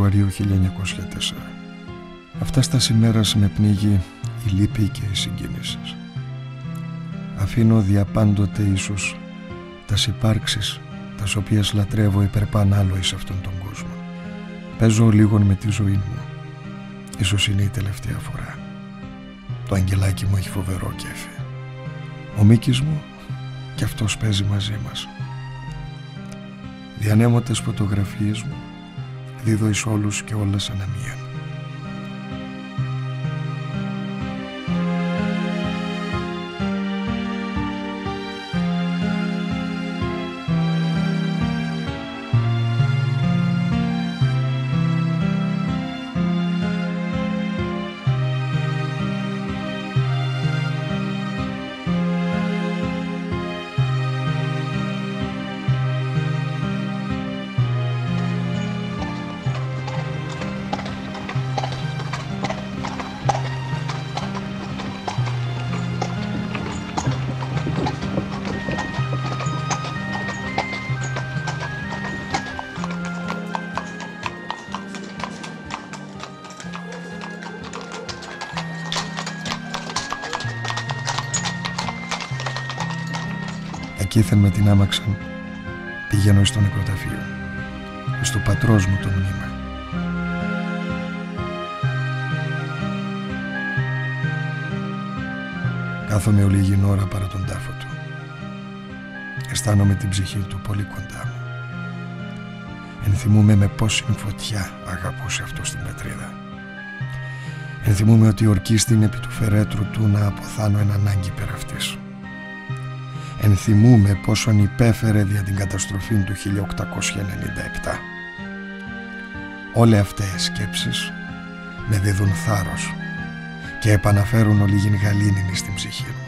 Φεβρουαρίου 1904. Αυτά στα σημέρα με πνίγει η λύπη και οι συγκίνησεις. Αφήνω διαπάντοτε ίσως τας υπάρξεις τας οποίας λατρεύω υπερπανάλοη σε αυτόν τον κόσμο. Παίζω λίγο με τη ζωή μου. Ίσως είναι η τελευταία φορά. Το αγγελάκι μου έχει φοβερό κέφι. Ο Μίκης μου και αυτός παίζει μαζί μας. Διανέμω τις φωτογραφίες μου, δίδω εις όλους και όλες αναμίαν. Εκείθεν με την άμαξαν πηγαίνω στο νεκροταφείο. Στο πατρός μου το μνήμα. Κάθομαι όλη την ώρα παρά τον τάφο του. Αισθάνομαι την ψυχή του πολύ κοντά μου. Ενθυμούμε με πόση φωτιά αγαπούσε αυτό στην πατρίδα. Ενθυμούμε ότι ορκίστην επί του φερέτρου του να αποθάνω εν ανάγκη πέρα αυτής ενθυμούμε πόσον υπέφερε δια την καταστροφή του 1897. Όλες αυτές οι σκέψεις με δίδουν θάρρος και επαναφέρουν ολίγην γαλήνινη στην ψυχή μου.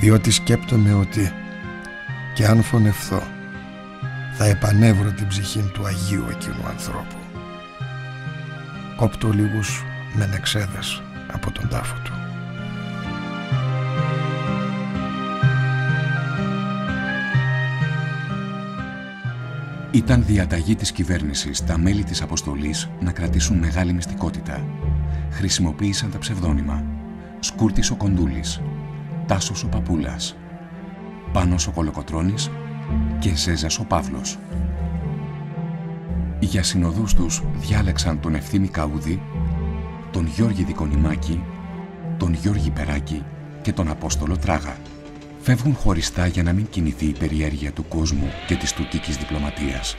Διότι σκέπτομαι ότι και αν φωνευθώ θα επανέβρω την ψυχή του Αγίου εκείνου ανθρώπου. Κόπτω λίγους μενεξέδες από τον τάφο του. Ήταν διαταγή της κυβέρνησης τα μέλη της αποστολής να κρατήσουν μεγάλη μυστικότητα. Χρησιμοποίησαν τα ψευδόνυμα. Σκούρτης ο Κοντούλης, Τάσος ο Παπούλας, Πάνος ο Κολοκοτρώνης. Και Ζέζας ο Παύλος. Για συνοδούς τους διάλεξαν τον Ευθύμη Καούδη, τον Γιώργη Δικονιμάκη, τον Γιώργη Περάκη και τον Απόστολο Τράγα φεύγουν χωριστά για να μην κινηθεί η περιέργεια του κόσμου και της τουτικής διπλωματίας.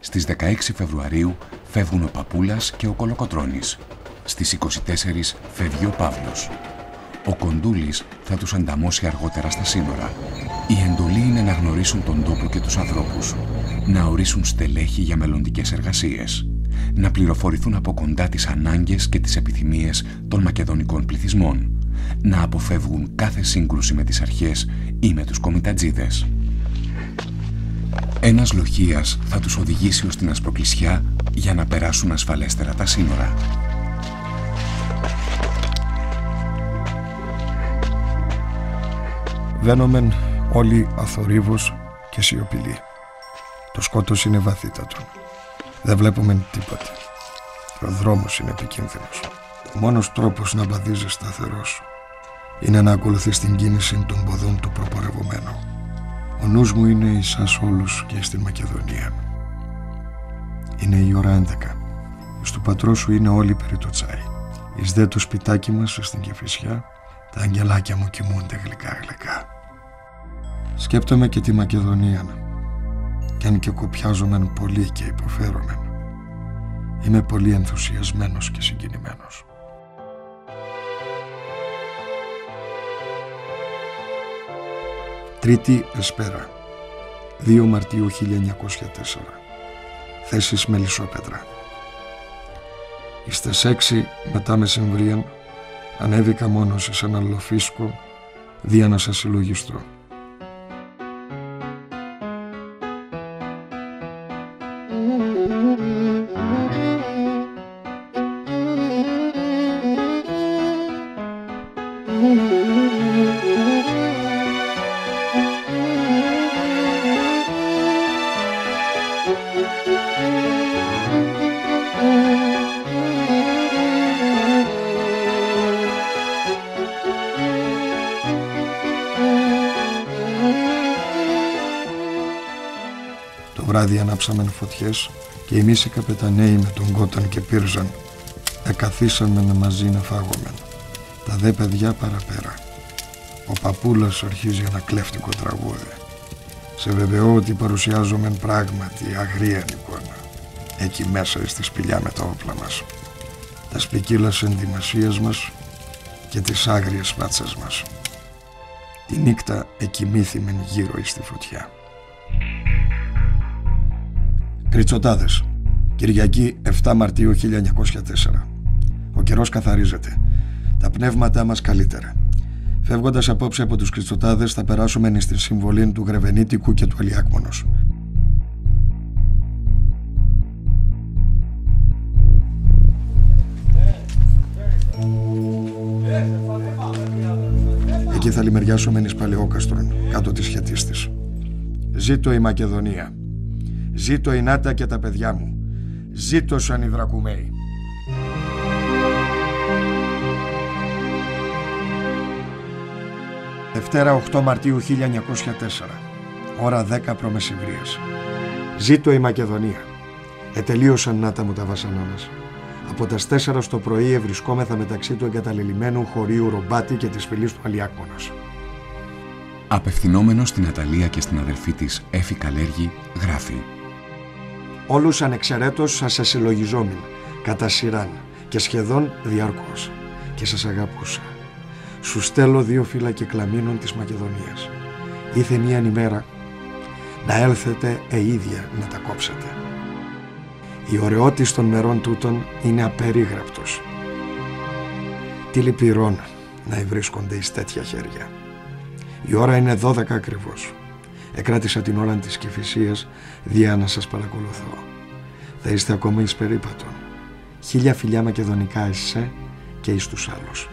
Στις 16 Φεβρουαρίου φεύγουν ο Παπούλας και ο Κολοκοτρώνης. Στις 24 φεύγει ο Παύλος. Ο Κοντούλης θα τους ανταμώσει αργότερα στα σύνορα. Η εντολή είναι να γνωρίσουν τον τόπο και τους ανθρώπους, να ορίσουν στελέχη για μελλοντικές εργασίες, να πληροφορηθούν από κοντά τις ανάγκες και τις επιθυμίες των μακεδονικών πληθυσμών, να αποφεύγουν κάθε σύγκρουση με τις αρχές ή με τους κομιτατζίδες. Ένας λοχίας θα τους οδηγήσει ως την ασπροκλησιά για να περάσουν ασφαλέστερα τα σύνορα. Βαίνομεν όλοι αθορύβος και σιωπηλοί. Το σκότος είναι βαθύτατο. Δεν βλέπουμε τίποτα. Ο δρόμος είναι επικίνδυνος. Ο μόνος τρόπος να μπαδίζεις σταθερός είναι να ακολουθείς την κίνηση των ποδών του προπορευομένου. Ο νους μου είναι εις σας όλους και στην Μακεδονία. Είναι η ώρα 11. Στο πατρό σου είναι όλοι περί το τσάι. Εις δε το σπιτάκι μας στην Κεφισιά, τα αγγελάκια μου κοιμούνται γλυκά γλυκά. Σκέπτομαι και τη Μακεδονία, κι αν και κοπιάζομαι πολύ και υποφέρομαι. Είμαι πολύ ενθουσιασμένος και συγκινημένος. Τρίτη Εσπέρα 2 Μαρτίου 1904 Θέσεις Μελισσόπετρα Είστε έξι μετά μεσημβρίαν ανέβηκα μόνος σε έναν λοφίσκο δια να σας συλλογιστώ. Βράδυ ανάψαμε φωτιές και εμείς οι καπεταναίοι με τον Κόταν και Πύρζαν εκαθίσαμε μαζί να φάγομεν. Τα δε παιδιά παραπέρα. Ο παππούλας αρχίζει ένα κλέφτικο τραγούδι. Σε βεβαιώ ότι παρουσιάζομεν πράγματι αγρία εικόνα. Εκεί μέσα στη σπηλιά με τα όπλα μας. Τα σπικίλας ενδυμασίας μας και τις άγριες φάτσες μας. Τη νύχτα εκοιμήθημεν γύρω εις τη φωτιά. Κριτσοτάδες. Κυριακή 7 Μαρτίου 1904. Ο καιρός καθαρίζεται. Τα πνεύματά μας καλύτερα. Φεύγοντας απόψε από τους Κριτσοτάδες θα περάσουμε στη συμβολή του Γρεβενίτικου και του Αλιάκμονος. Εκεί θα λιμεριάσουμε εις Παλαιόκαστρον, κάτω της σχετής της. Ζήτω η Μακεδονία. Ζήτω η Νάτα και τα παιδιά μου. Ζήτω σαν οι Δρακουμαίοι. Δευτέρα 8 Μαρτίου 1904 Ώρα 10 προμεσημβρίας. Ζήτω η Μακεδονία. Ετελείωσαν να τα μου τα βάσανά μας. Από τας 4 στο πρωί ευρισκόμεθα μεταξύ του εγκαταλελειμμένου χωρίου Ρομπάτη και της φυλής του Αλιάκμονος Απευθυνόμενος στην Αταλία και στην αδερφή της Έφη Καλέργη γράφει Όλους ανεξαιρέτως σας εσυλλογιζόμουν κατά σειράν και σχεδόν διαρκώς και σας αγαπούσα σου στέλνω δύο φύλλα και κλαμίνων της Μακεδονίας. Ήθε μία ημέρα να έλθετε ε ίδια να τα κόψετε. Η ωραιότης των μερών τούτων είναι απερίγραπτος. Τι λυπηρών να βρίσκονται εις τέτοια χέρια. Η ώρα είναι δώδεκα ακριβώς. Εκράτησα την ώρα της Κηφισίας διά να σας παρακολουθώ. Θα είστε ακόμα εις περίπατον. Χίλια φιλιά μακεδονικά εσέ και εις τους άλλους.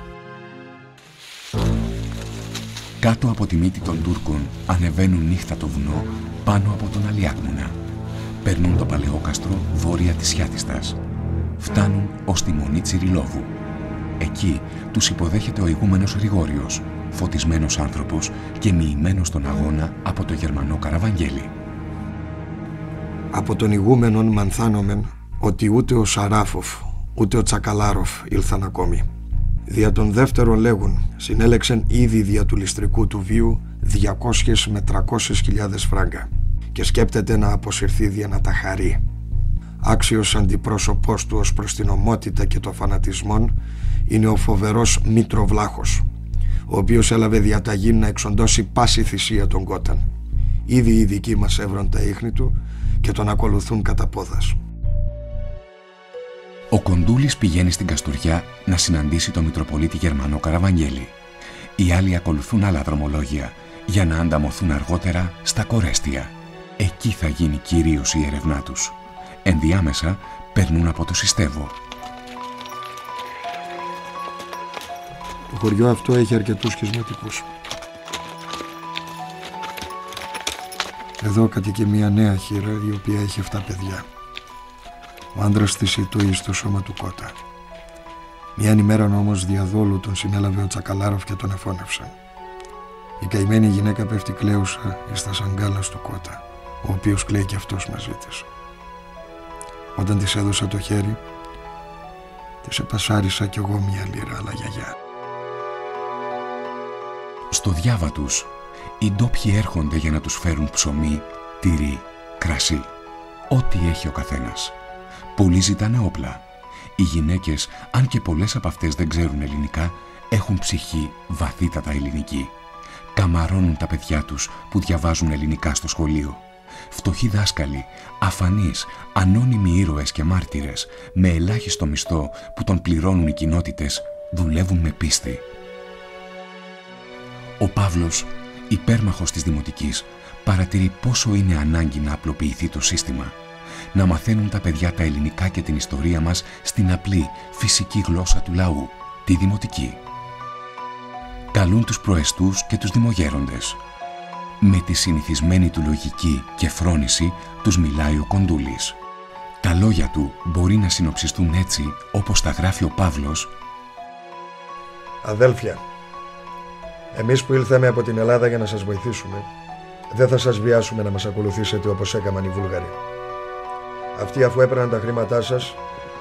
Κάτω από τη μύτη των Τούρκων ανεβαίνουν νύχτα το βουνό πάνω από τον Αλιάκμουνα. Περνούν το παλαιόκαστρο βόρεια της Σιάτιστας. Φτάνουν ως τη μονή Τσιριλόβου. Εκεί τους υποδέχεται ο ηγούμενος Γρηγόριος, φωτισμένος άνθρωπος και μοιημένος στον αγώνα από το γερμανό Καραβαγγέλη. Από τον ηγούμενον μανθάνομεν ότι ούτε ο Σαράφοφ ούτε ο Τσακαλάροφ ήλθαν ακόμη. Δια των δεύτερων λέγουν συνέλεξαν ήδη δια του ληστρικού του βίου 200 με 300 χιλιάδες φράγκα και σκέπτεται να αποσυρθεί δια να τα χαρεί. Άξιος αντιπρόσωπός του ως προς την ομότητα και το φανατισμό είναι ο φοβερός Μήτρο Βλάχος, ο οποίος έλαβε διαταγή να εξοντώσει πάση θυσία τον Κόταν. Ήδη οι δικοί μας έβρον τα ίχνη του και τον ακολουθούν κατά πόδας. Ο Κοντούλης πηγαίνει στην Καστοριά να συναντήσει τον Μητροπολίτη Γερμανό Καραβαγγέλη. Οι άλλοι ακολουθούν άλλα δρομολόγια για να ανταμωθούν αργότερα στα Κορέστια. Εκεί θα γίνει κυρίως η έρευνά τους. Ενδιάμεσα περνούν από το Συστέβο. Το χωριό αυτό έχει αρκετούς σχισματικούς. Εδώ κατοικεί μια νέα χείρα η οποία έχει 7 παιδιά. Ο άντρας της ητούει στο σώμα του κότα. Μια ημέρα όμως διαδόλου τον συνέλαβε ο Τσακαλάροφ και τον εφώνευσαν. Η καημένη γυναίκα πέφτει κλαίουσα εις τα σαγκάλα του κότα, ο οποίος κλαίει και αυτός μαζί της. Όταν της έδωσα το χέρι, της επασάρισα κι εγώ μια λίρα, αλλά γιαγιά. Στο διάβα τους, οι ντόπιοι έρχονται για να τους φέρουν ψωμί, τυρί, κρασί, ό,τι έχει ο καθένας. Πολλοί ζητάνε όπλα. Οι γυναίκες, αν και πολλές από αυτές δεν ξέρουν ελληνικά, έχουν ψυχή βαθύτατα ελληνική. Καμαρώνουν τα παιδιά τους που διαβάζουν ελληνικά στο σχολείο. Φτωχοί δάσκαλοι, αφανείς, ανώνυμοι ήρωες και μάρτυρες, με ελάχιστο μισθό που τον πληρώνουν οι κοινότητες, δουλεύουν με πίστη. Ο Παύλος, υπέρμαχος της Δημοτικής, παρατηρεί πόσο είναι ανάγκη να απλοποιηθεί το σύστημα να μαθαίνουν τα παιδιά τα ελληνικά και την ιστορία μας στην απλή, φυσική γλώσσα του λαού, τη δημοτική. Καλούν τους προεστούς και τους δημογέροντες. Με τη συνηθισμένη του λογική και φρόνηση τους μιλάει ο Κοντούλης. Τα λόγια του μπορεί να συνοψιστούν έτσι όπως τα γράφει ο Παύλος Αδέλφια, εμείς που ήλθαμε από την Ελλάδα για να σας βοηθήσουμε Δεν θα σας βιάσουμε να μας ακολουθήσετε όπως έκαναν οι Βούλγαροι. Αυτοί αφού έπαιρναν τα χρήματά σας,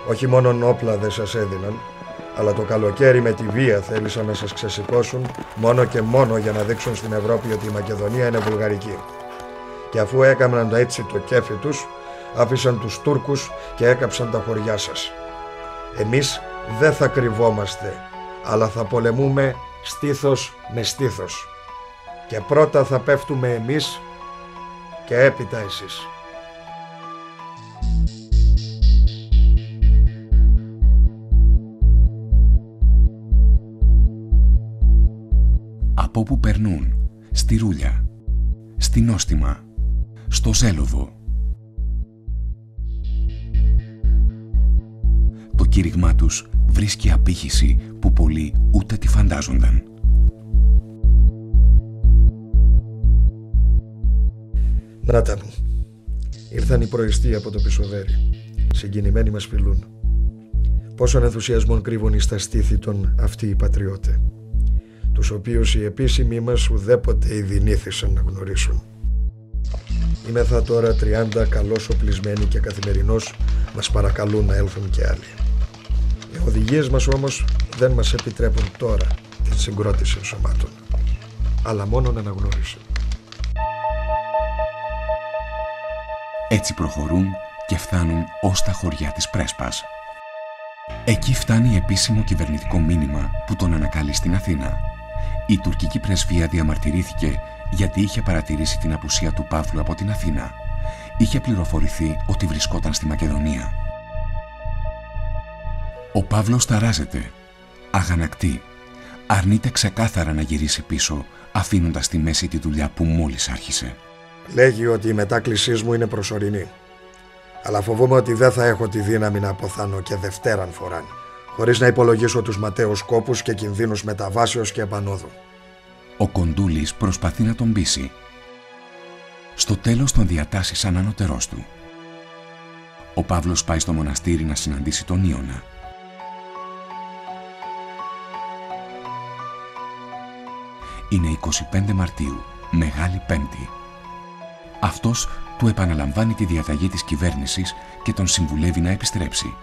όχι μόνο όπλα δεν σας έδιναν, αλλά το καλοκαίρι με τη βία θέλησαν να σας ξεσηκώσουν μόνο και μόνο για να δείξουν στην Ευρώπη ότι η Μακεδονία είναι βουλγαρική. Και αφού έκαναν το έτσι το κέφι τους, άφησαν τους Τούρκους και έκαψαν τα χωριά σας. Εμείς δεν θα κρυβόμαστε, αλλά θα πολεμούμε στήθος με στήθος. Και πρώτα θα πέφτουμε εμείς και έπειτα εσείς. Από που περνούν, στη Ρούλια, στη Νόστιμα, στο Ζέλοβο. Το κήρυγμά τους βρίσκει απήχηση που πολλοί ούτε τη φαντάζονταν. Νάτα μου. Ήρθαν οι προεστοί από το πισωδέρι. Συγκινημένοι μας φιλούν. Πόσον ενθουσιασμόν κρύβουν στα στήθη των αυτοί οι πατριώτες, τους οποίους οι επίσημοι μας ουδέποτε ειδηνήθησαν να γνωρίσουν. Είμαι θα τώρα 30 καλώς οπλισμένοι και καθημερινώς μας παρακαλούν να έλθουν και άλλοι. Οι οδηγίες μας όμως δεν μας επιτρέπουν τώρα την συγκρότηση σωμάτων, αλλά μόνο να αναγνώριση. Έτσι προχωρούν και φτάνουν ως τα χωριά της Πρέσπας. Εκεί φτάνει επίσημο κυβερνητικό μήνυμα που τον ανακαλεί στην Αθήνα. Η τουρκική πρεσβεία διαμαρτυρήθηκε γιατί είχε παρατηρήσει την απουσία του Παύλου από την Αθήνα. Είχε πληροφορηθεί ότι βρισκόταν στη Μακεδονία. Ο Παύλος ταράζεται, αγανακτεί, αρνείται ξεκάθαρα να γυρίσει πίσω, αφήνοντας στη μέση τη δουλειά που μόλις άρχισε. Λέγει ότι η μετάκλησής μου είναι προσωρινή. Αλλά φοβούμαι ότι δεν θα έχω τη δύναμη να αποθάνω και δευτέραν φοράν, χωρίς να υπολογίσω τους ματέους κόπους και κινδύνους μεταβάσεως και επανόδου. Ο Κοντούλης προσπαθεί να τον πείσει. Στο τέλος τον διατάσσει σαν ανώτερός του. Ο Παύλος πάει στο μοναστήρι να συναντήσει τον Ιώνα. Είναι 25 Μαρτίου, Μεγάλη Πέμπτη. Αυτός του επαναλαμβάνει τη διαταγή της κυβέρνησης και τον συμβουλεύει να επιστρέψει.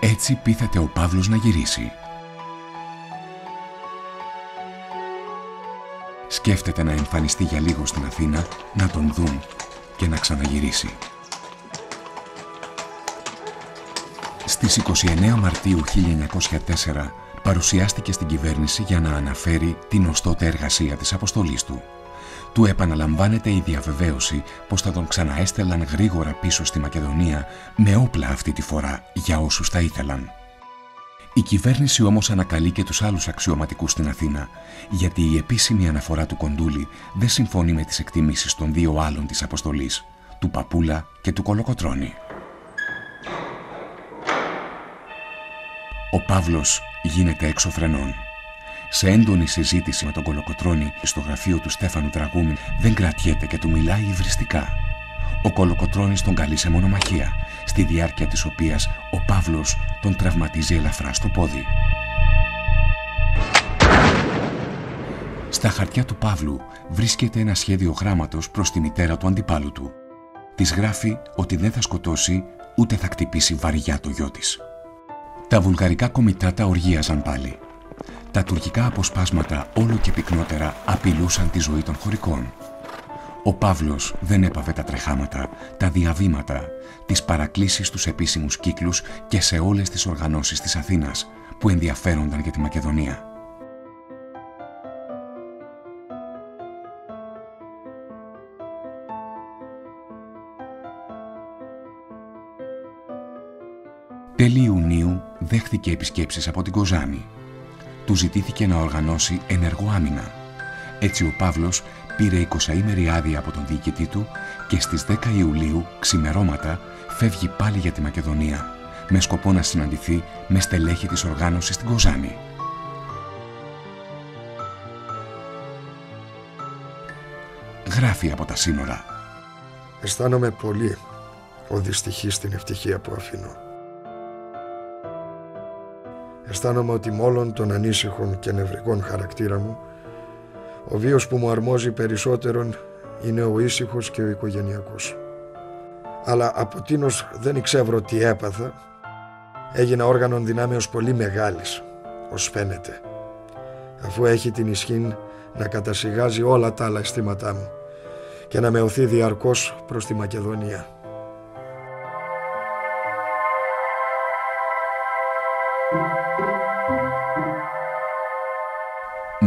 Έτσι πείθεται ο Παύλος να γυρίσει. Σκέφτεται να εμφανιστεί για λίγο στην Αθήνα, να τον δουν και να ξαναγυρίσει. Στις 29 Μαρτίου 1904 παρουσιάστηκε στην κυβέρνηση για να αναφέρει την ωστότε εργασία της αποστολής του. Του επαναλαμβάνεται η διαβεβαίωση πως θα τον ξαναέστελαν γρήγορα πίσω στη Μακεδονία με όπλα αυτή τη φορά για όσους τα ήθελαν. Η κυβέρνηση όμως ανακαλεί και τους άλλους αξιωματικούς στην Αθήνα, γιατί η επίσημη αναφορά του Κοντούλη δεν συμφωνεί με τις εκτιμήσεις των δύο άλλων της αποστολής, του Παπούλα και του Κολοκοτρώνη. Ο Παύλος γίνεται έξω φρενών. Σε έντονη συζήτηση με τον Κολοκοτρώνη στο γραφείο του Στέφανου Τραγούμη δεν κρατιέται και του μιλάει υβριστικά. Ο Κολοκοτρώνης τον καλεί σε μονομαχία, στη διάρκεια της οποίας ο Παύλος τον τραυματίζει ελαφρά στο πόδι. Στα χαρτιά του Παύλου βρίσκεται ένα σχέδιο γράμματος προς τη μητέρα του αντιπάλου του. Της γράφει ότι δεν θα σκοτώσει ούτε θα κτυπήσει βαριά το γιο της. Τα βουλγαρικά κομιτάτα οργίαζαν πάλι. Τα τουρκικά αποσπάσματα όλο και πυκνότερα απειλούσαν τη ζωή των χωρικών. Ο Παύλος δεν έπαβε τα τρεχάματα, τα διαβήματα, τις παρακλήσεις στους επίσημους κύκλους και σε όλες τις οργανώσεις της Αθήνας που ενδιαφέρονταν για τη Μακεδονία. Δέχθηκε επισκέψεις από την Κοζάνη. Του ζητήθηκε να οργανώσει ενεργό άμυνα. Έτσι ο Παύλος πήρε 20 άδεια από τον διοικητή του και στις 10 Ιουλίου, ξημερώματα, φεύγει πάλι για τη Μακεδονία, με σκοπό να συναντηθεί με στελέχη της οργάνωσης στην Κοζάνη. Γράφει από τα σύνορα. Αισθάνομαι πολύ ο δυστυχής στην ευτυχία που αφήνω. Αισθάνομαι ότι μόλον των ανήσυχων και νευρικών χαρακτήρα μου ο βίος που μου αρμόζει περισσότερον είναι ο ήσυχος και ο οικογενειακός. Αλλά από τίνος δεν εξεύρω τι έπαθα έγινα όργανον δυνάμεως πολύ μεγάλης, ως φαίνεται, αφού έχει την ισχύ να κατασυγάζει όλα τα άλλα αισθήματά μου και να με οθεί διαρκώς προς τη Μακεδονία.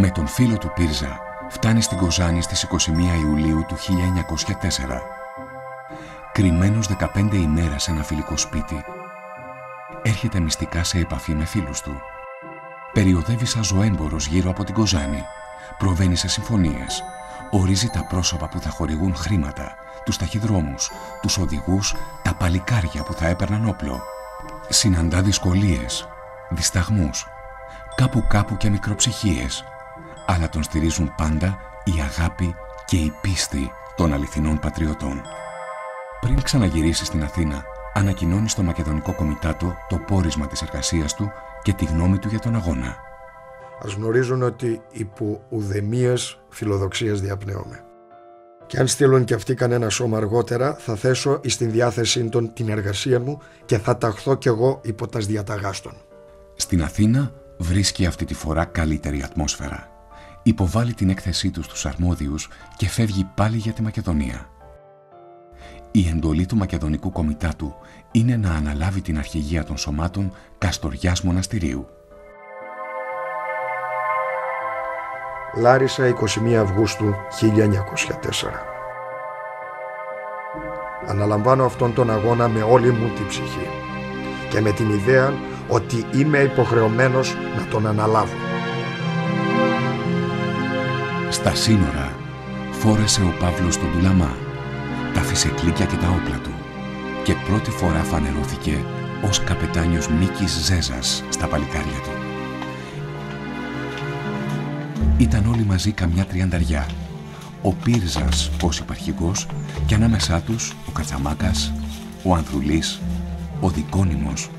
Με τον φίλο του Πύρζα φτάνει στην Κοζάνη στις 21 Ιουλίου του 1904. Κρυμμένος 15 ημέρες σε ένα φιλικό σπίτι, έρχεται μυστικά σε επαφή με φίλους του. Περιοδεύει σαν ζωέμπορος γύρω από την Κοζάνη, προβαίνει σε συμφωνίες, ορίζει τα πρόσωπα που θα χορηγούν χρήματα, τους ταχυδρόμους, τους οδηγούς, τα παλικάρια που θα έπαιρναν όπλο. Συναντά δυσκολίες, δισταγμούς, κάπου κάπου και μικροψυχίες, αλλά τον στηρίζουν πάντα η αγάπη και η πίστη των αληθινών πατριωτών. Πριν ξαναγυρίσει στην Αθήνα, ανακοινώνει στο Μακεδονικό Κομιτάτο το πόρισμα της εργασίας του και τη γνώμη του για τον αγώνα. Ας γνωρίζουν ότι υπό ουδεμίας φιλοδοξίας διαπνέομαι. Και αν στείλουν και αυτοί κανένα σώμα αργότερα, θα θέσω εις την διάθεσή των την εργασία μου και θα ταχθώ κι εγώ υπό τας διαταγάστων. Στην Αθήνα βρίσκει αυτή τη φορά καλύτερη ατμόσφαιρα. Υποβάλλει την έκθεσή του στους αρμόδιους και φεύγει πάλι για τη Μακεδονία. Η εντολή του Μακεδονικού Κομιτάτου είναι να αναλάβει την αρχηγία των σωμάτων Καστοριάς Μοναστηρίου. Λάρισα 21 Αυγούστου 1904 Αναλαμβάνω αυτόν τον αγώνα με όλη μου τη ψυχή και με την ιδέα ότι είμαι υποχρεωμένος να τον αναλάβω. Στα σύνορα φόρεσε ο Παύλος τον Τουλαμά, τα φυσεκλίκια και τα όπλα του και πρώτη φορά φανερώθηκε ως καπετάνιος Μίκης Ζέζας στα παλικάρια του. Ήταν όλοι μαζί καμιά τριανταριά. Ο Πύρζας ως υπαρχικός και ανάμεσά τους ο Κατσαμάκας, ο Ανδρουλής, ο Δικόνιμος,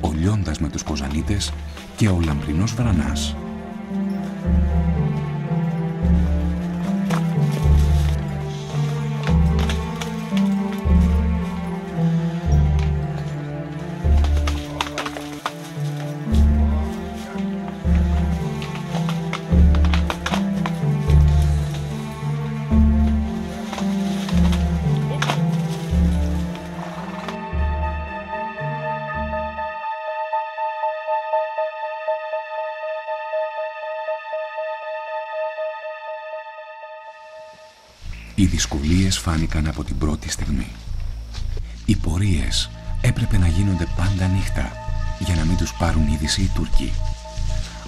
ο Λιώντας με τους Κοζανίτες και ο Λαμπρινός Βρανάς. Δυσκολίες φάνηκαν από την πρώτη στιγμή. Οι πορείες έπρεπε να γίνονται πάντα νύχτα για να μην τους πάρουν είδηση οι Τούρκοι.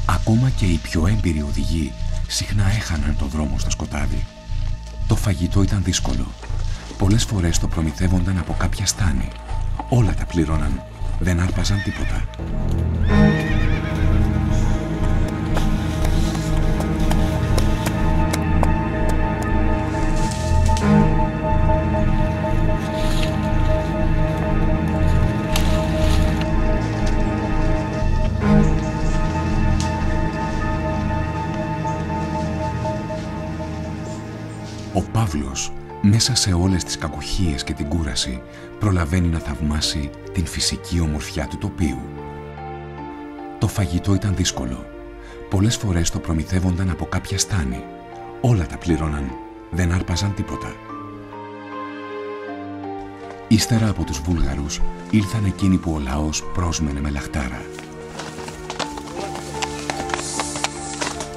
Ακόμα και οι πιο έμπειροι οδηγοί συχνά έχαναν το δρόμο στο σκοτάδι. Το φαγητό ήταν δύσκολο. Πολλές φορές το προμηθεύονταν από κάποια στάνη. Όλα τα πλήρωναν. Δεν άρπαζαν τίποτα. Μέσα σε όλες τις κακοχίες και την κούραση προλαβαίνει να θαυμάσει την φυσική ομορφιά του τοπίου. Το φαγητό ήταν δύσκολο. Πολλές φορές το προμηθεύονταν από κάποια στάνη. Όλα τα πλήρωναν, δεν άρπαζαν τίποτα. Ύστερα από τους Βούλγαρους ήλθαν εκείνοι που ο λαός πρόσμενε με λαχτάρα.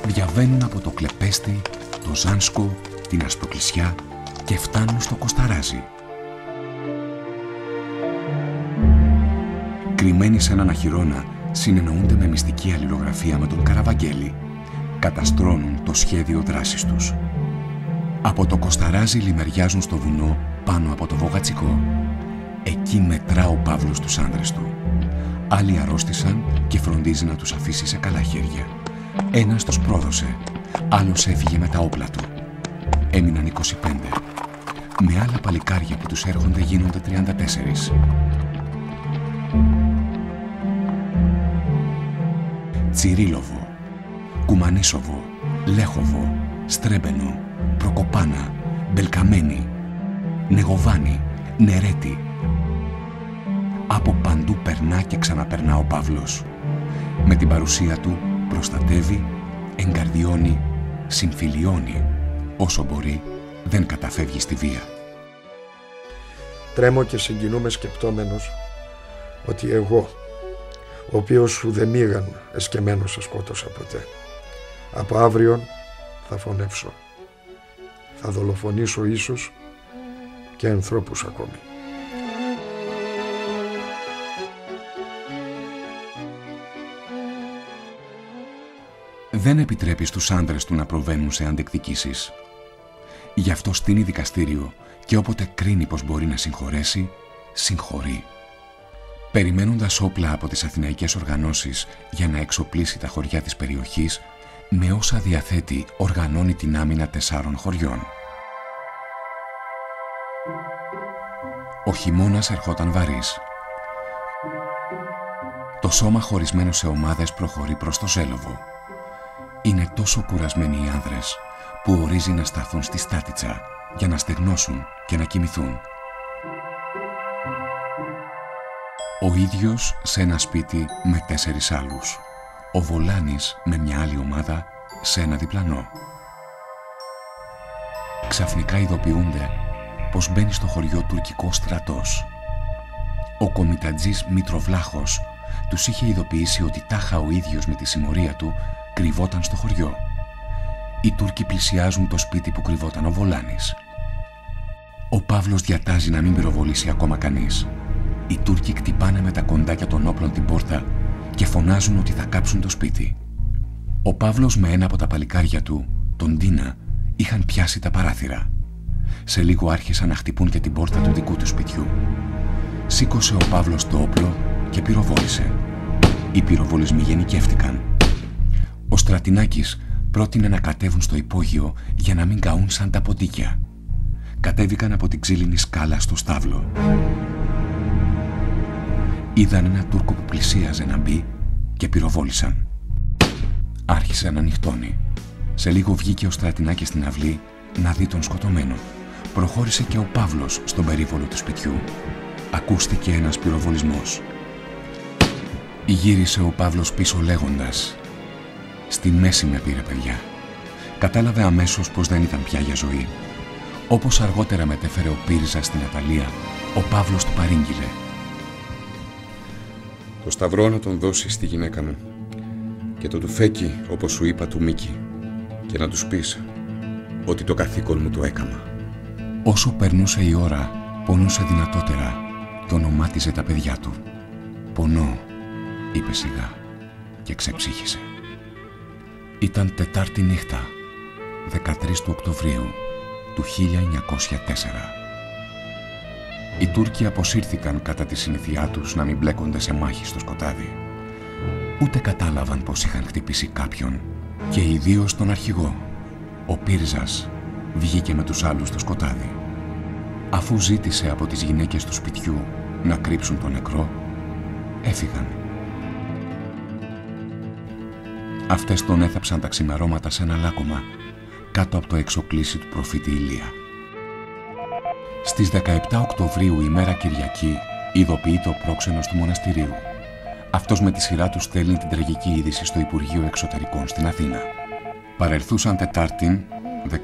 Διαβαίνουν από το Κλεπέστη, το Ζάνσκο, την Ασπροκλησιά και φτάνουν στο Κοσταράζι. Κρυμμένοι σε έναν αχυρώνα, συνεννοούνται με μυστική αλληλογραφία με τον Καραβαγγέλη. Καταστρώνουν το σχέδιο δράσης τους. Από το Κοσταράζι λιμεριάζουν στο βουνό πάνω από το Βογατσικό. Εκεί μετρά ο Παύλος τους άντρες του. Άλλοι αρρώστησαν και φροντίζει να τους αφήσει σε καλά χέρια. Ένας τους πρόδωσε, άλλος έφυγε με τα όπλα του. Έμειναν 25 με άλλα παλικάρια που τους έρχονται γίνονται 34. Τσιρίλοβο, Κουμανίσοβο, Λέχοβο, Στρέμπενο, Προκοπάνα, Μπελκαμένη, Νεγοβάνη, Νερέτη. Από παντού περνά και ξαναπερνά ο Παύλος. Με την παρουσία του προστατεύει, εγκαρδιώνει, συμφιλιώνει. Όσο μπορεί, δεν καταφεύγει στη βία. Τρέμω και συγκινούμε σκεπτόμενος ότι εγώ, ο οποίος σου δεν μήγαν εσκεμμένος σε σκότωσα ποτέ, από αύριον θα φωνεύσω. Θα δολοφονήσω ίσως και ανθρώπους ακόμη. Δεν επιτρέπεις στους άντρες του να προβαίνουν σε αντεκδικήσεις. Γι' αυτό στείνει δικαστήριο και όποτε κρίνει πως μπορεί να συγχωρέσει, συγχωρεί. Περιμένοντας όπλα από τις αθηναϊκές οργανώσεις για να εξοπλίσει τα χωριά της περιοχής, με όσα διαθέτει οργανώνει την άμυνα τεσσάρων χωριών. Ο χειμώνας ερχόταν βαρύς. Το σώμα χωρισμένο σε ομάδες προχωρεί προς το Ζέλοβο. Είναι τόσο κουρασμένοι οι άνδρες που ορίζει να σταθούν στη Στάτιτσα για να στεγνώσουν και να κοιμηθούν. Ο ίδιος σε ένα σπίτι με τέσσερις άλλους. Ο Βολάνης με μια άλλη ομάδα σε ένα διπλανό. Ξαφνικά ειδοποιούνται πως μπαίνει στο χωριό τουρκικό στρατός. Ο κομιτατζής Μητροβλάχος τους είχε ειδοποιήσει ότι τάχα ο ίδιος με τη συμμορία του κρυβόταν στο χωριό. Οι Τούρκοι πλησιάζουν το σπίτι που κρυβόταν ο Βολάνης. Ο Παύλος διατάζει να μην πυροβολήσει ακόμα κανείς. Οι Τούρκοι κτυπάνε με τα κοντάκια των όπλων την πόρτα και φωνάζουν ότι θα κάψουν το σπίτι. Ο Παύλος με ένα από τα παλικάρια του, τον Τίνα, είχαν πιάσει τα παράθυρα. Σε λίγο άρχισαν να χτυπούν και την πόρτα του δικού του σπιτιού. Σήκωσε ο Παύλος το όπλο και πυροβόλησε. Οι πυροβολισμοί γενικεύτηκαν. Ο Στρατινάκης πρότεινε να κατέβουν στο υπόγειο για να μην καούν σαν τα ποντίκια. Κατέβηκαν από την ξύλινη σκάλα στο στάβλο. Είδαν ένα Τούρκο που πλησίαζε να μπει και πυροβόλησαν. Άρχισε να νυχτώνει. Σε λίγο βγήκε ο Στρατινάκης στην αυλή να δει τον σκοτωμένο. Προχώρησε και ο Παύλος στον περίβολο του σπιτιού. Ακούστηκε ένας πυροβολισμός. Γύρισε ο Παύλος πίσω λέγοντας «Στη μέση με πήρε παιδιά». Κατάλαβε αμέσως πως δεν ήταν πια για ζωή. Όπως αργότερα μετέφερε ο Πύριζα στην Αταλία, ο Παύλος του παρήγγειλε «Το σταυρό να τον δώσει στη γυναίκα μου και το τουφέκι, όπως σου είπα, του Μίκη και να τους πεις ότι το καθήκον μου το έκαμα». Όσο περνούσε η ώρα, πονούσε δυνατότερα και ονομάτιζε τα παιδιά του. «Πονώ», είπε σιγά και ξεψύχησε. Ήταν Τετάρτη νύχτα, 13 του Οκτωβρίου του 1904. Οι Τούρκοι αποσύρθηκαν κατά τη συνηθιά τους να μην μπλέκονται σε μάχη στο σκοτάδι. Ούτε κατάλαβαν πως είχαν χτυπήσει κάποιον και ιδίως τον αρχηγό. Ο Πύρζας βγήκε με τους άλλους στο σκοτάδι. Αφού ζήτησε από τις γυναίκες του σπιτιού να κρύψουν τον νεκρό, έφυγαν. Αυτές τον έθαψαν τα ξημερώματα σε ένα λάκκομα κάτω από το εξοκλήσι του προφήτη Ηλία. Στις 17 Οκτωβρίου ημέρα Κυριακή ειδοποιεί το πρόξενος του μοναστηρίου. Αυτός με τη σειρά του στέλνει την τραγική είδηση στο Υπουργείο Εξωτερικών στην Αθήνα. Παρελθούσαν Τετάρτην,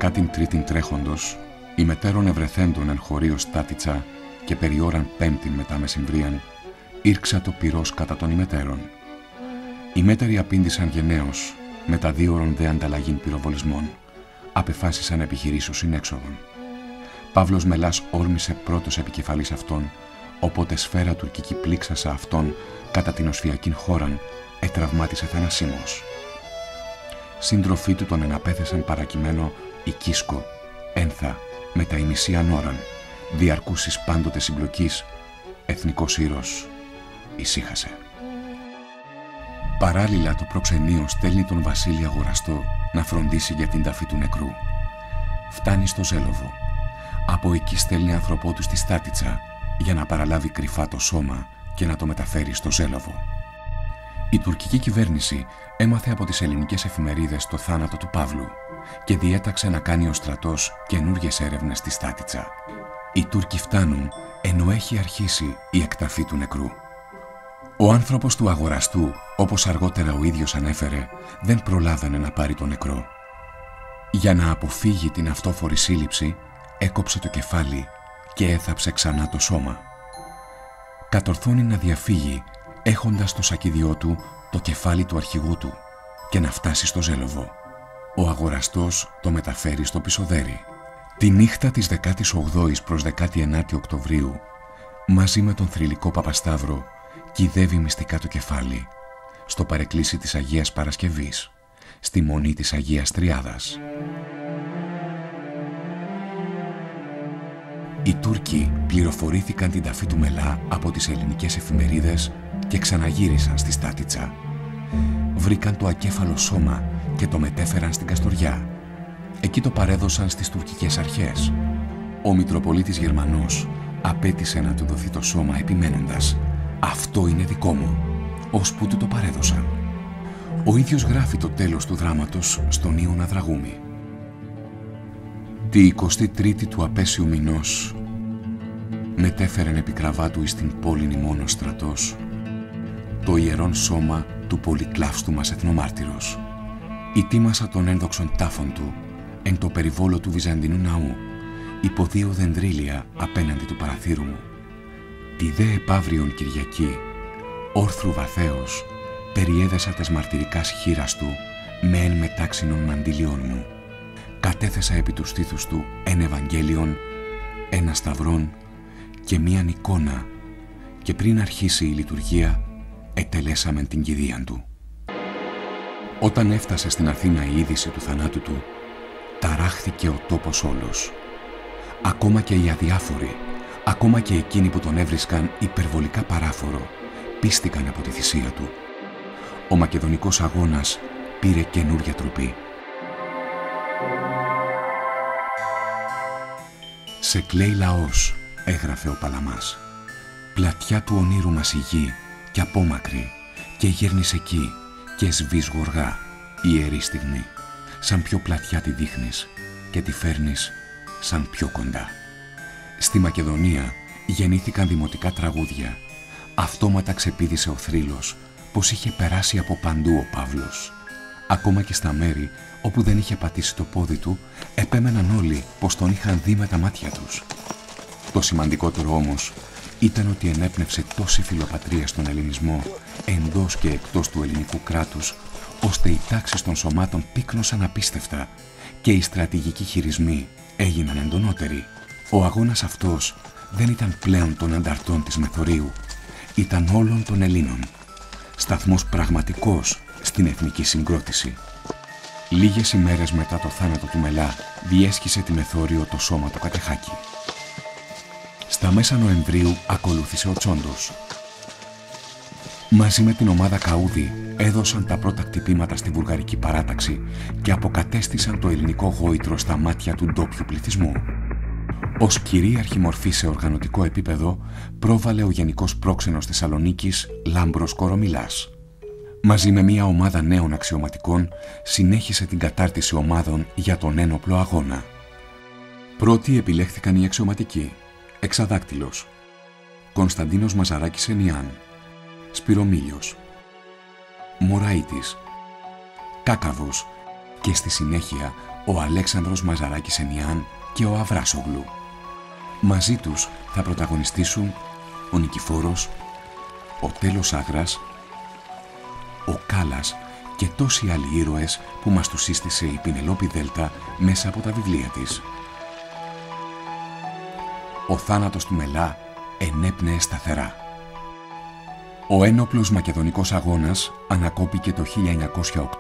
13η τρέχοντος, η μετέρων ευρεθέντων εν χωρίο Στάτιτσα και περιόραν Πέμπτην μετά μεσημβρίαν, ήρξα το πυρός κατά των ημετέρων. Οι μέτεροι απήντησαν γενναίως, με τα δύο δε ανταλλαγήν πυροβολισμών. Απεφάσισαν να επιχειρήσουν συνέξοδον. Παύλος Μελάς όρμησε πρώτος επικεφαλής αυτών, οπότε σφαίρα τουρκική πλήξασα αυτόν κατά την οσφιακήν χώραν, ετραυμάτισε θανασίμως. Σύντροφοί του τον εναπέθεσαν παρακειμένο η Κίσκο, ένθα, με τα ημισή ανώραν, διαρκούσεις πάντοτε συμπλοκής, εθνικός ήρος, ησύχασε. Παράλληλα το προξενείο στέλνει τον Βασίλη Αγοραστό να φροντίσει για την ταφή του νεκρού. Φτάνει στο Ζέλοβο. Από εκεί στέλνει άνθρωπό του στη Στάτιτσα για να παραλάβει κρυφά το σώμα και να το μεταφέρει στο Ζέλοβο. Η τουρκική κυβέρνηση έμαθε από τις ελληνικές εφημερίδες το θάνατο του Παύλου και διέταξε να κάνει ο στρατός καινούργιες έρευνες στη Στάτιτσα. Οι Τούρκοι φτάνουν ενώ έχει αρχίσει η εκταφή του νεκρού. Ο άνθρωπος του αγοραστού, όπως αργότερα ο ίδιος ανέφερε, δεν προλάβαινε να πάρει το νεκρό. Για να αποφύγει την αυτόφορη σύλληψη, έκοψε το κεφάλι και έθαψε ξανά το σώμα. Κατορθώνει να διαφύγει έχοντας στο σακιδιό του το κεφάλι του αρχηγού του και να φτάσει στο Ζέλοβο. Ο αγοραστός το μεταφέρει στο πισοδέρι. Τη νύχτα της 18ης προς 19η Οκτωβρίου, μαζί με τον θρηλυκό Παπασταύρο, κυδεύει μυστικά το κεφάλι στο παρεκκλήσι της Αγίας Παρασκευής, στη μονή της Αγίας Τριάδας. Οι Τούρκοι πληροφορήθηκαν την ταφή του Μελά από τις ελληνικές εφημερίδες και ξαναγύρισαν στη Στάτιτσα. Βρήκαν το ακέφαλο σώμα και το μετέφεραν στην Καστοριά. Εκεί το παρέδωσαν στις τουρκικές αρχές. Ο Μητροπολίτης Γερμανός απέτησε να του δοθεί το σώμα επιμένοντας «Αυτό είναι δικό μου», που του το παρέδωσαν. Ο ίδιος γράφει το τέλος του δράματος στον Ιωνα Δραγούμη. Τη 23η του απέσιου μηνός μετέφερεν επί κραβάτου εις την πόλη μόνο στρατός το ιερόν σώμα του πολυκλάυστου μας εθνομάρτυρος. Ητήμασα τον ένδοξον τάφον του εν το περιβόλο του Βυζαντινού ναού υπό δύο δεντρίλια απέναντι του παραθύρου μου. Τη δε επαύριον Κυριακή, όρθρου βαθέως, περιέδεσα τες μαρτυρικάς χείρας του με εν μετάξινων μαντιλιών μου. Κατέθεσα επί τους στήθους του εν Ευαγγέλιον, ένα σταυρόν και μίαν εικόνα και πριν αρχίσει η λειτουργία ετελέσαμε την κηδεία του. Όταν έφτασε στην Αθήνα η είδηση του θανάτου του, ταράχθηκε ο τόπος όλος. Ακόμα και οι αδιάφοροι, ακόμα και εκείνοι που τον έβρισκαν υπερβολικά παράφορο, πίστηκαν από τη θυσία του. Ο μακεδονικός αγώνας πήρε καινούρια τροπή. «Σε κλαίει λαός», έγραφε ο Παλαμάς. «Πλατιά του ονείρου μας η γη και απόμακρη και γέρνεις εκεί και σβείς γοργά η ιερή στιγμή σαν πιο πλατιά τη δείχνεις και τη φέρνεις σαν πιο κοντά. Στη Μακεδονία γεννήθηκαν δημοτικά τραγούδια. Αυτόματα ξεπίδησε ο θρύλος πως είχε περάσει από παντού ο Παύλος. Ακόμα και στα μέρη όπου δεν είχε πατήσει το πόδι του, επέμεναν όλοι πως τον είχαν δει με τα μάτια τους. Το σημαντικότερο όμως ήταν ότι ενέπνευσε τόση φιλοπατρία στον ελληνισμό εντός και εκτός του ελληνικού κράτους ώστε οι τάξεις των σωμάτων πύκνωσαν απίστευτα και οι στρατηγικοί χειρισμοί έγιναν εντονότεροι. Ο αγώνας αυτός δεν ήταν πλέον των ανταρτών της Μεθορίου, ήταν όλων των Ελλήνων. Σταθμός πραγματικός στην εθνική συγκρότηση. Λίγες ημέρες μετά το θάνατο του Μελά διέσχισε τη Μεθόριο το σώμα του Κατεχάκη. Στα μέσα Νοεμβρίου ακολούθησε ο Τσόντος. Μαζί με την ομάδα Καούδη έδωσαν τα πρώτα κτυπήματα στη βουλγαρική παράταξη και αποκατέστησαν το ελληνικό γόητρο στα μάτια του ντόπιου πληθυσμού. Ω κυρίαρχη μορφή σε οργανωτικό επίπεδο πρόβαλε ο Γενικός Πρόξενος Θεσσαλονίκης Λάμπρος Κορομιλάς. Μαζί με μια ομάδα νέων αξιωματικών συνέχισε την κατάρτιση ομάδων για τον ένοπλο αγώνα. Πρώτοι επιλέχθηκαν οι αξιωματικοί, Εξαδάκτυλος. Κωνσταντίνος Μαζαράκης Ενιάν. Σπυρομήλιος. Μωραΐτης Κάκαβος. Και στη συνέχεια ο Αλέξανδρος Μαζαράκης Ενιάν και ο Αβράσογλου. Μαζί τους θα πρωταγωνιστήσουν ο Νικηφόρος, ο Τέλος Άγρας, ο Κάλας και τόσοι άλλοι ήρωες που μας τους σύστησε η Πινελόπη Δέλτα μέσα από τα βιβλία της ο θάνατος του Μελά ενέπνεε σταθερά. Ο ένοπλος Μακεδονικός Αγώνας ανακόπηκε το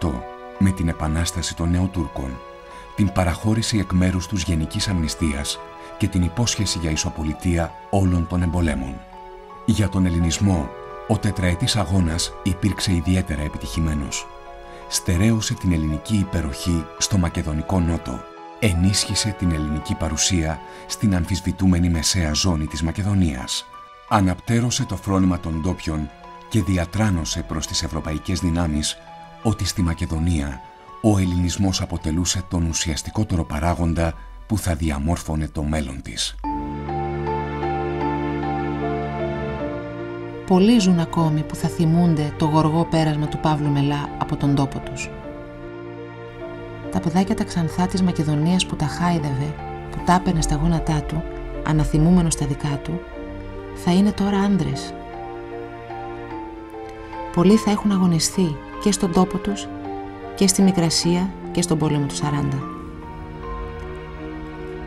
1908 με την επανάσταση των Νεοτούρκων, την παραχώρηση εκ μέρους τους γενικής αμνηστίας και την υπόσχεση για ισοπολιτεία όλων των εμπολέμων. Για τον ελληνισμό, ο τετραετής αγώνας υπήρξε ιδιαίτερα επιτυχημένος. Στερέωσε την ελληνική υπεροχή στο Μακεδονικό Νότο ενίσχυσε την ελληνική παρουσία στην αμφισβητούμενη μεσαία ζώνη της Μακεδονίας. Αναπτέρωσε το φρόνημα των ντόπιων και διατράνωσε προς τις ευρωπαϊκές δυνάμεις ότι στη Μακεδονία ο ελληνισμός αποτελούσε τον ουσιαστικότερο παράγοντα που θα διαμόρφωνε το μέλλον της. Πολλοί ζουν ακόμη που θα θυμούνται το γοργό πέρασμα του Παύλου Μελά από τον τόπο τους. Τα παιδάκια τα ξανθά της Μακεδονίας που τα χάιδευε, που τα έπαιρνε στα γόνατά του, αναθυμούμενο στα δικά του, θα είναι τώρα άνδρες. Πολλοί θα έχουν αγωνιστεί και στον τόπο τους και στη Μικρασία και στον πόλεμο του 40.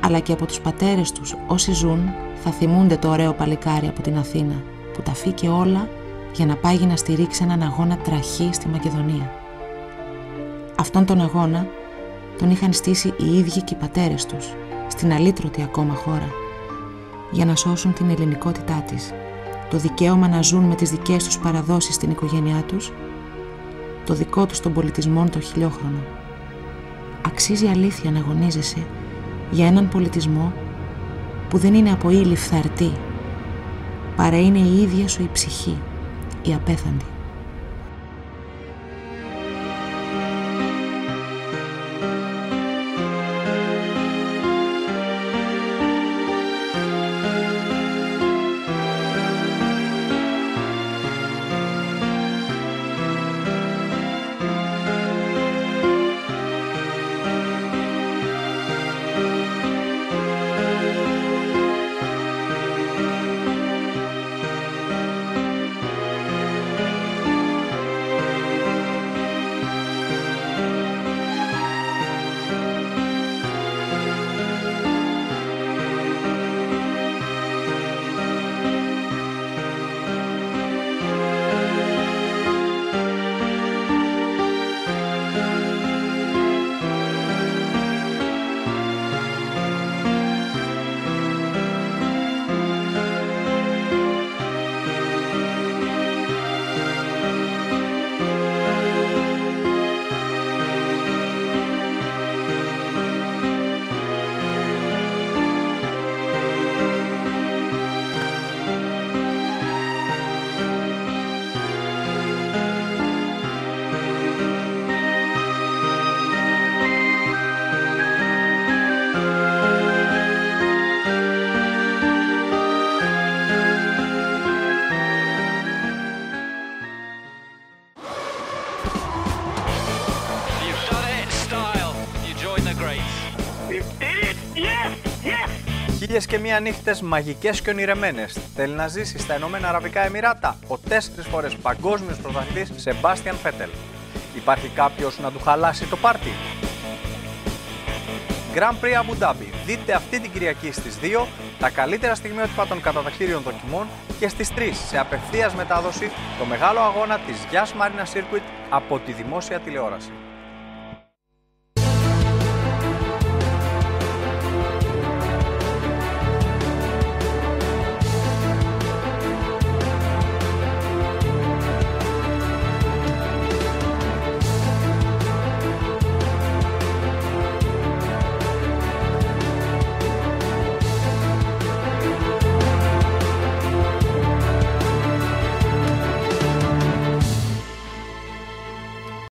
Αλλά και από τους πατέρες τους όσοι ζουν θα θυμούνται το ωραίο παλικάρι από την Αθήνα που τα φύγει όλα για να πάγει να στηρίξει έναν αγώνα τραχή στη Μακεδονία. Αυτόν τον αγώνα τον είχαν στήσει οι ίδιοι και οι πατέρες τους στην αλήτρωτη ακόμα χώρα για να σώσουν την ελληνικότητά της, το δικαίωμα να ζουν με τις δικές τους παραδόσεις στην οικογένειά τους, το δικό τους των πολιτισμών το χιλιόχρονο. Αξίζει αλήθεια να αγωνίζεσαι για έναν πολιτισμό που δεν είναι από ύλη φθαρτή, παρά είναι η ίδια σου η ψυχή, η απέθαντη. Χίλιες και μία νύχτες μαγικές και ονειρεμένες. Θέλει να ζήσει στα Ηνωμένα Αραβικά Εμμυράτα ο τέσσερις φορές παγκόσμιος πρωταθλητής Σεμπάστιαν Φέτελ. Υπάρχει κάποιος να του χαλάσει το πάρτι; Grand Prix Abu Dhabi. Δείτε αυτή την Κυριακή στις 2 τα καλύτερα στιγμιότυπα των κατατακτήριων δοκιμών και στις 3 σε απευθείας μετάδοση το μεγάλο αγώνα της Γιάς Marina Circuit από τη δημόσια τηλεόραση.